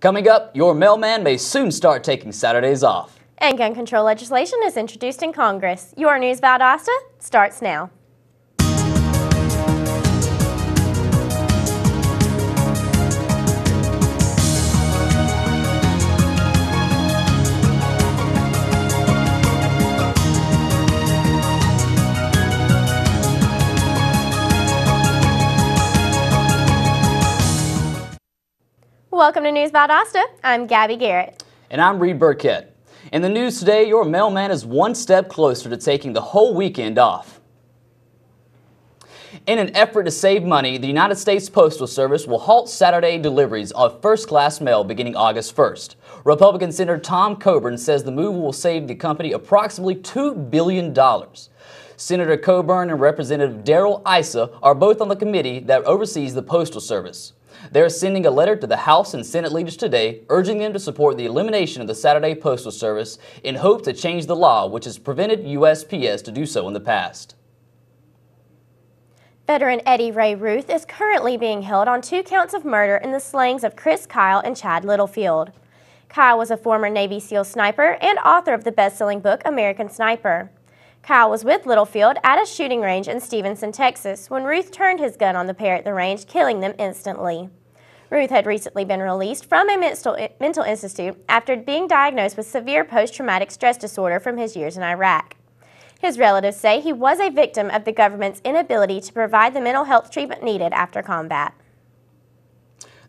Coming up, your mailman may soon start taking Saturdays off. And gun control legislation is introduced in Congress. Your News Valdosta starts now. Welcome to News Valdosta. I'm Gabby Garrett. And I'm Reed Burkett. In the news today, your mailman is one step closer to taking the whole weekend off. In an effort to save money, the United States Postal Service will halt Saturday deliveries of first-class mail beginning August 1st. Republican Senator Tom Coburn says the move will save the company approximately $2 billion. Senator Coburn and Representative Darrell Issa are both on the committee that oversees the Postal Service. They're sending a letter to the House and Senate leaders today urging them to support the elimination of the Saturday Postal Service in hope to change the law which has prevented USPS to do so in the past. Veteran Eddie Ray Routh is currently being held on two counts of murder in the slayings of Chris Kyle and Chad Littlefield. Kyle was a former Navy SEAL sniper and author of the best-selling book American Sniper. Kyle was with Littlefield at a shooting range in Stevenson, Texas, when Routh turned his gun on the pair at the range, killing them instantly. Routh had recently been released from a mental institute after being diagnosed with severe post-traumatic stress disorder from his years in Iraq. His relatives say he was a victim of the government's inability to provide the mental health treatment needed after combat.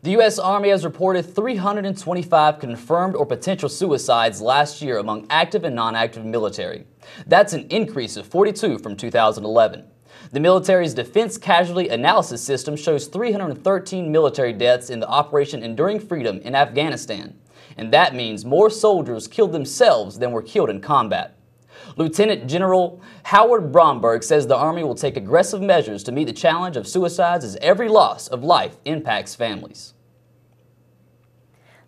The U.S. Army has reported 325 confirmed or potential suicides last year among active and non-active military. That's an increase of 42 from 2011. The military's Defense Casualty Analysis System shows 313 military deaths in the Operation Enduring Freedom in Afghanistan, and that means more soldiers killed themselves than were killed in combat. Lieutenant General Howard Bromberg says the Army will take aggressive measures to meet the challenge of suicides as every loss of life impacts families.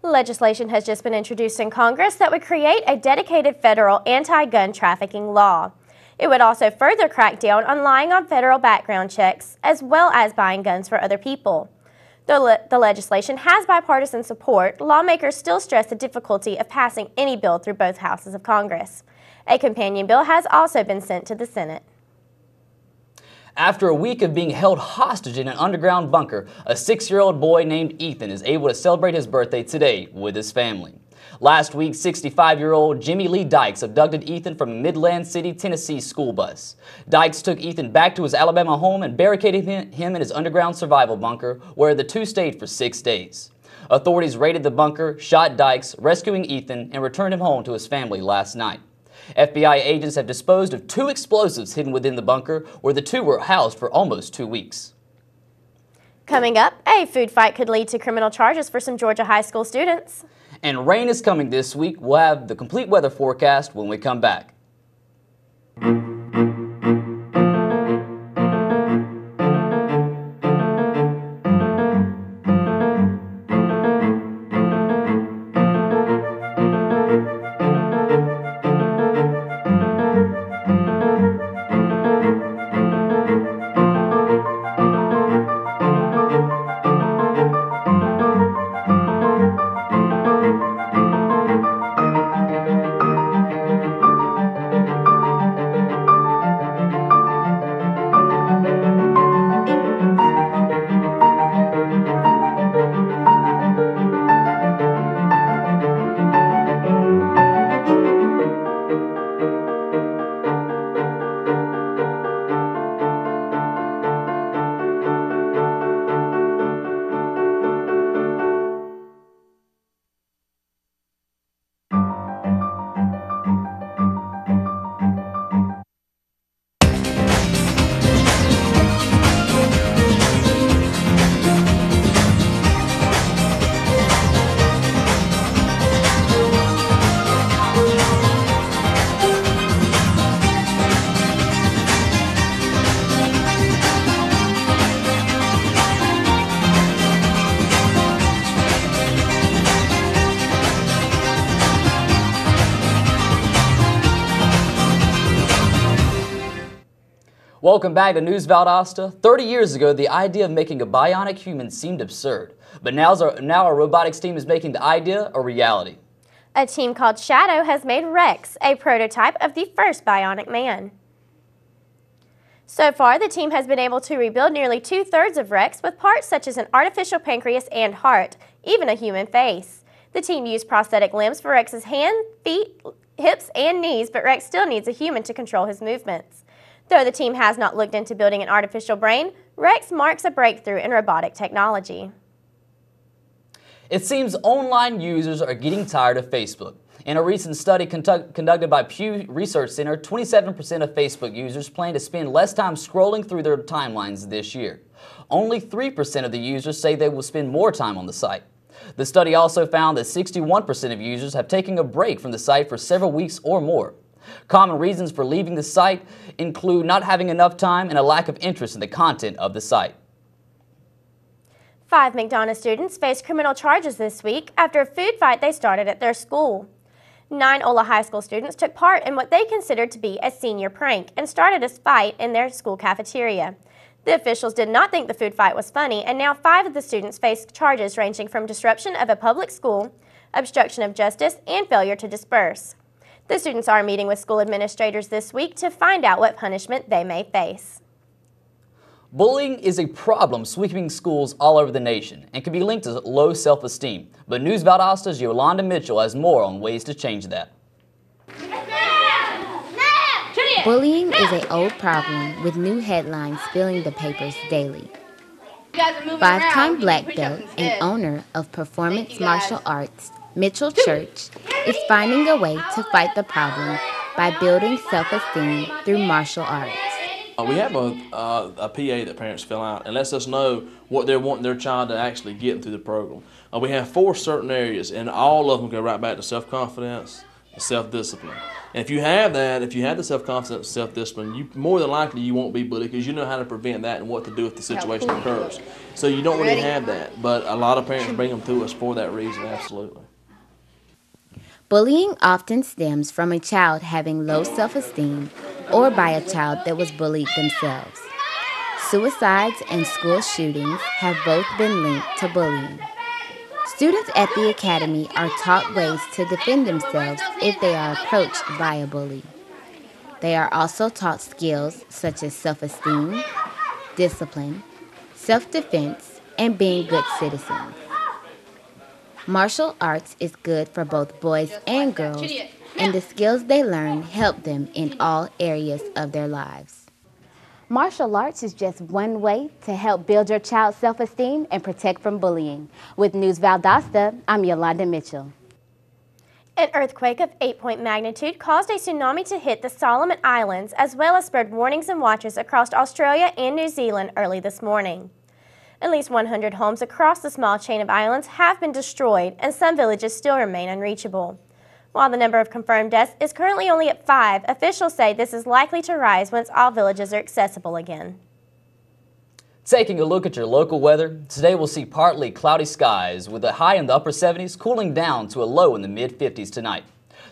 Legislation has just been introduced in Congress that would create a dedicated federal anti-gun trafficking law. It would also further crack down on lying on federal background checks, as well as buying guns for other people. Though le the legislation has bipartisan support, lawmakers still stress the difficulty of passing any bill through both houses of Congress. A companion bill has also been sent to the Senate. After a week of being held hostage in an underground bunker, a six-year-old boy named Ethan is able to celebrate his birthday today with his family. Last week, 65-year-old Jimmy Lee Dykes abducted Ethan from a Midland City, Tennessee school bus. Dykes took Ethan back to his Alabama home and barricaded him in his underground survival bunker, where the two stayed for six days. Authorities raided the bunker, shot Dykes, rescuing Ethan, and returned him home to his family last night. FBI agents have disposed of two explosives hidden within the bunker where the two were housed for almost two weeks. Coming up, a food fight could lead to criminal charges for some Georgia high school students. And rain is coming this week. We'll have the complete weather forecast when we come back. Welcome back to News Valdosta. 30 years ago, the idea of making a bionic human seemed absurd. But now's our, now our robotics team is making the idea a reality. A team called Shadow has made Rex, a prototype of the first bionic man. So far, the team has been able to rebuild nearly two-thirds of Rex with parts such as an artificial pancreas and heart, even a human face. The team used prosthetic limbs for Rex's hand, feet, hips, and knees, but Rex still needs a human to control his movements. Though the team has not looked into building an artificial brain, Rex marks a breakthrough in robotic technology. It seems online users are getting tired of Facebook. In a recent study conduct, conducted by Pew Research Center, 27% of Facebook users plan to spend less time scrolling through their timelines this year. Only 3% of the users say they will spend more time on the site. The study also found that 61% of users have taken a break from the site for several weeks or more. Common reasons for leaving the site include not having enough time and a lack of interest in the content of the site. Five McDonough students faced criminal charges this week after a food fight they started at their school. Nine Ola High School students took part in what they considered to be a senior prank and started a fight in their school cafeteria. The officials did not think the food fight was funny, and now five of the students face charges ranging from disruption of a public school, obstruction of justice, and failure to disperse. The students are meeting with school administrators this week to find out what punishment they may face. Bullying is a problem sweeping schools all over the nation and can be linked to low self-esteem. But News Valdosta's Yolanda Mitchell has more on ways to change that. Bullying is an old problem with new headlines filling the papers daily. Five-time black belt and owner of performance martial arts, Mitchell Church, is finding a way to fight the problem by building self-esteem through martial arts. Uh, we have a, uh, a PA that parents fill out and lets us know what they're wanting their child to actually get through the program. Uh, we have four certain areas, and all of them go right back to self confidence and self discipline. And if you have that, if you have the self confidence and self discipline, you more than likely you won't be bullied because you know how to prevent that and what to do if the situation occurs. So you don't really have that, but a lot of parents bring them to us for that reason. Absolutely. Bullying often stems from a child having low self esteem or by a child that was bullied themselves. Suicides and school shootings have both been linked to bullying. Students at the Academy are taught ways to defend themselves if they are approached by a bully. They are also taught skills such as self esteem, discipline, self defense, and being good citizens. Martial arts is good for both boys and girls and the skills they learn help them in all areas of their lives. Martial arts is just one way to help build your child's self-esteem and protect from bullying. With News Valdosta, I'm Yolanda Mitchell. An earthquake of 8-point magnitude caused a tsunami to hit the Solomon Islands as well as spread warnings and watches across Australia and New Zealand early this morning. At least 100 homes across the small chain of islands have been destroyed and some villages still remain unreachable. While the number of confirmed deaths is currently only at five, officials say this is likely to rise once all villages are accessible again. Taking a look at your local weather, today we'll see partly cloudy skies with a high in the upper 70s, cooling down to a low in the mid 50s tonight.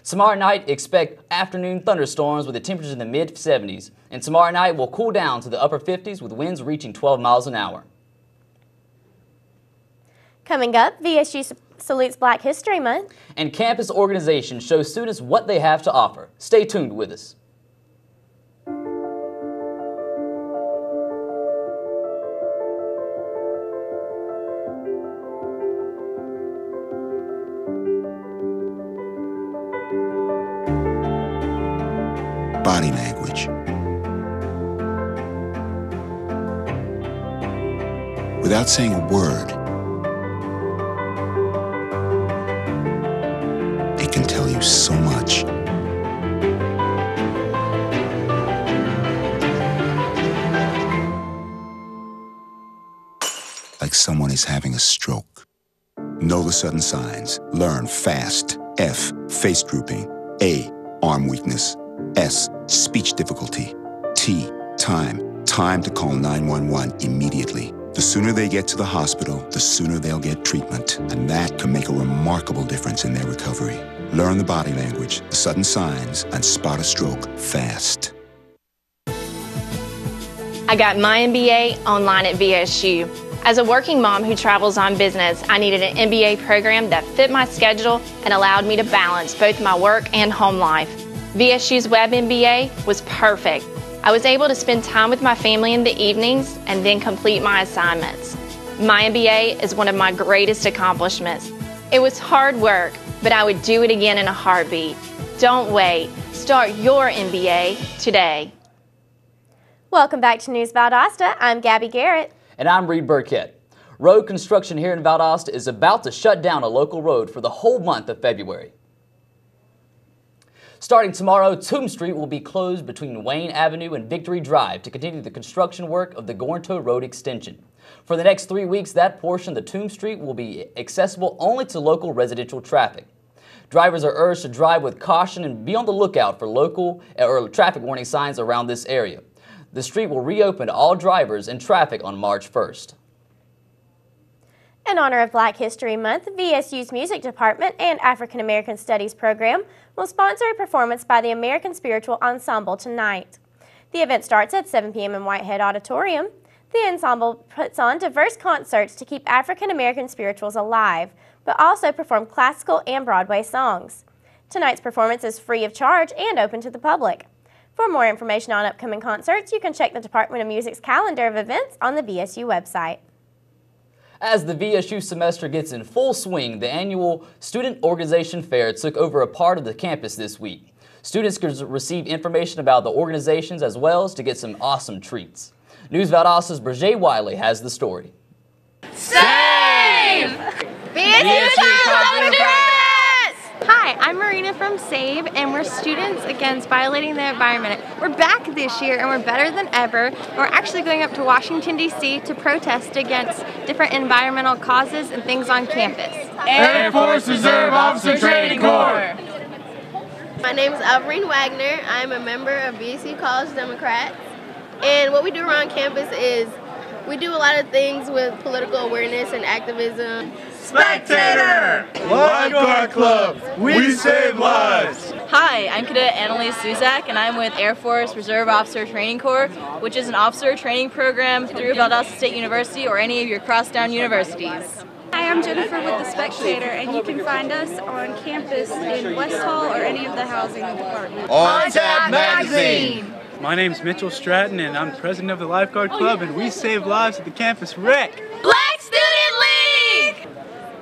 Tomorrow night, expect afternoon thunderstorms with the temperatures in the mid 70s, and tomorrow night will cool down to the upper 50s with winds reaching 12 miles an hour. Coming up, VSU salutes Black History Month. And campus organizations show students what they have to offer. Stay tuned with us. Body language. Without saying a word, so much. Like someone is having a stroke. Know the sudden signs. Learn fast. F. Face drooping. A. Arm weakness. S. Speech difficulty. T. Time. Time to call 911 immediately. The sooner they get to the hospital, the sooner they'll get treatment, and that can make a remarkable difference in their recovery. Learn the body language, the sudden signs, and spot a stroke fast. I got my MBA online at VSU. As a working mom who travels on business, I needed an MBA program that fit my schedule and allowed me to balance both my work and home life. VSU's Web MBA was perfect. I was able to spend time with my family in the evenings and then complete my assignments. My MBA is one of my greatest accomplishments. It was hard work, but I would do it again in a heartbeat. Don't wait. Start your MBA today. Welcome back to News Valdosta. I'm Gabby Garrett. And I'm Reed Burkett. Road construction here in Valdosta is about to shut down a local road for the whole month of February. Starting tomorrow, Tomb Street will be closed between Wayne Avenue and Victory Drive to continue the construction work of the Gornto Road extension. For the next three weeks, that portion of the Tomb Street will be accessible only to local residential traffic. Drivers are urged to drive with caution and be on the lookout for local or traffic warning signs around this area. The street will reopen to all drivers and traffic on March 1st. In honor of Black History Month, VSU's Music Department and African American Studies program will sponsor a performance by the American Spiritual Ensemble tonight. The event starts at 7 p.m. in Whitehead Auditorium. The ensemble puts on diverse concerts to keep African American spirituals alive, but also perform classical and Broadway songs. Tonight's performance is free of charge and open to the public. For more information on upcoming concerts, you can check the Department of Music's calendar of events on the VSU website. As the VSU semester gets in full swing, the annual Student Organization Fair took over a part of the campus this week. Students could receive information about the organizations as well as to get some awesome treats. News Valdosta's Brigé Wiley has the story. Save! VSU Hi, I'm Marina from SAVE, and we're Students Against Violating the Environment. We're back this year, and we're better than ever. We're actually going up to Washington, D.C. to protest against different environmental causes and things on campus. Air Force Reserve Officer Training Corps. My name is Alvarine Wagner. I'm a member of BC College Democrats. And what we do around campus is we do a lot of things with political awareness and activism. Spectator! Lifeguard Club, we save lives! Hi, I'm Cadet Annalise Zuzak, and I'm with Air Force Reserve Officer Training Corps, which is an officer training program through Valdosta State University or any of your crosstown universities. Hi, I'm Jennifer with The Spectator, and you can find us on campus in West Hall or any of the housing departments. On Tap Magazine! My name's Mitchell Stratton, and I'm president of the Lifeguard Club, and we save lives at the campus rec.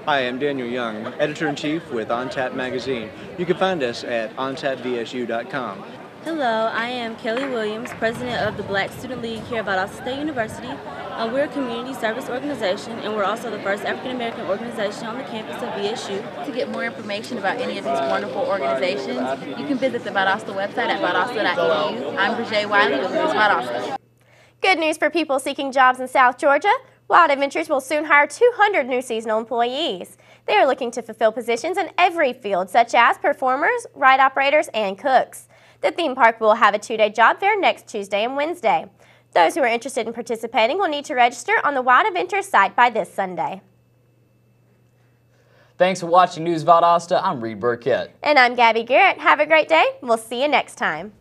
Black Student League! Hi, I'm Daniel Young, editor-in-chief with ONTAP Magazine. You can find us at ontapvsu.com. Hello, I am Kelly Williams, president of the Black Student League here at Valdosta State University. Uh, we're a community service organization, and we're also the first African American organization on the campus of VSU. To get more information about any of these wonderful organizations, you can visit the Valdosta website at valdosta.edu. I'm Brigé Wiley with News Valdosta. Good news for people seeking jobs in South Georgia. Wild Adventures will soon hire 200 new seasonal employees. They are looking to fulfill positions in every field, such as performers, ride operators, and cooks. The theme park will have a two-day job fair next Tuesday and Wednesday. Those who are interested in participating will need to register on the Wild Adventures site by this Sunday. Thanks for watching News Valdosta. I'm Reed Burkett. And I'm Gabby Garrett. Have a great day. We'll see you next time.